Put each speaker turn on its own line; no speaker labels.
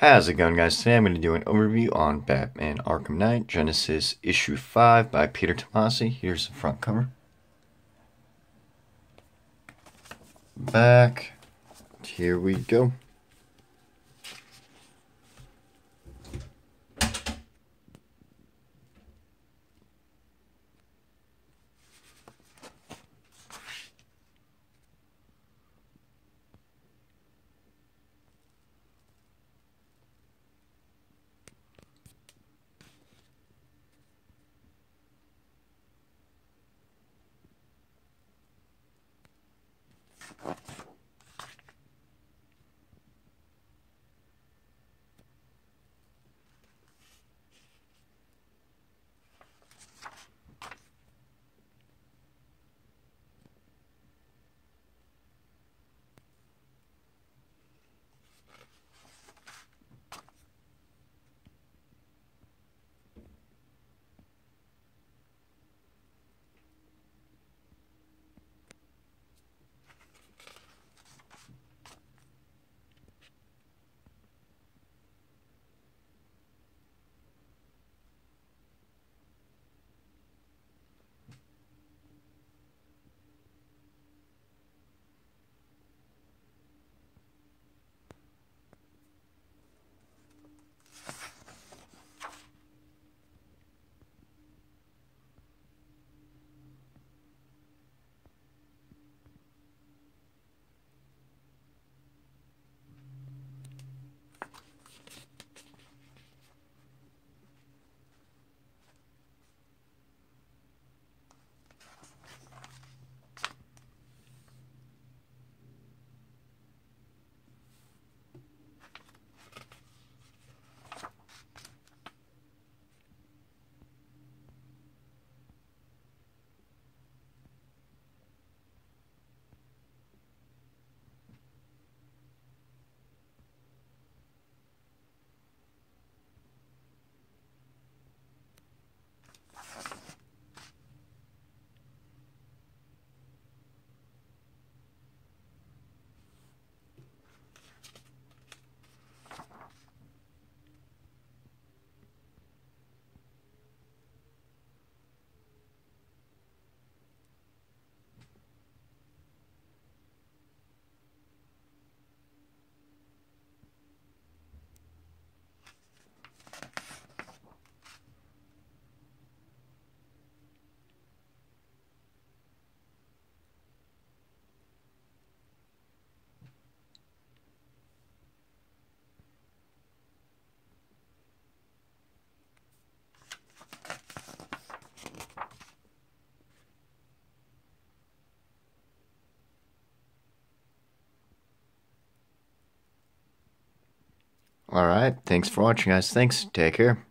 How's it going, guys? Today I'm going to do an overview on Batman Arkham Knight Genesis Issue 5 by Peter Tomasi. Here's the front cover. Back. Here we go. Alright, thanks for watching, guys. Thanks. Take care.